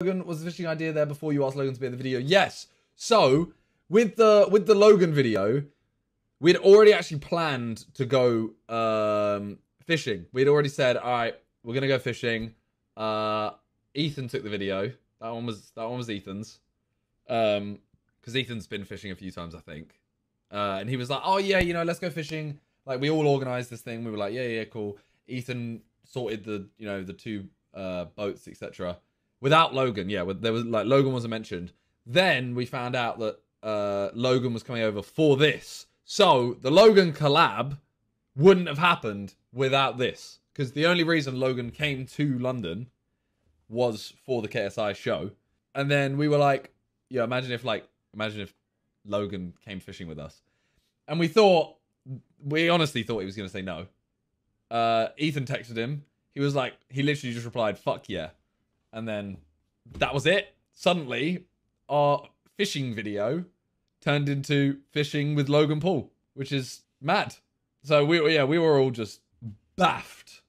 Logan was the fishing idea there before you asked Logan to be in the video? Yes. So with the with the Logan video, we'd already actually planned to go um, fishing. We'd already said, all right, we're gonna go fishing. Uh, Ethan took the video. That one was that one was Ethan's. Um, because Ethan's been fishing a few times, I think. Uh, and he was like, "Oh yeah, you know, let's go fishing." Like we all organized this thing. We were like, "Yeah, yeah, cool." Ethan sorted the, you know, the two uh, boats, etc. Without Logan, yeah, there was like Logan wasn't mentioned. Then we found out that uh, Logan was coming over for this, so the Logan collab wouldn't have happened without this. Because the only reason Logan came to London was for the KSI show, and then we were like, "Yeah, imagine if like, imagine if Logan came fishing with us," and we thought, we honestly thought he was going to say no. Uh, Ethan texted him. He was like, he literally just replied, "Fuck yeah," and then that was it. Suddenly, our fishing video turned into fishing with Logan Paul, which is mad. So we yeah we were all just baffed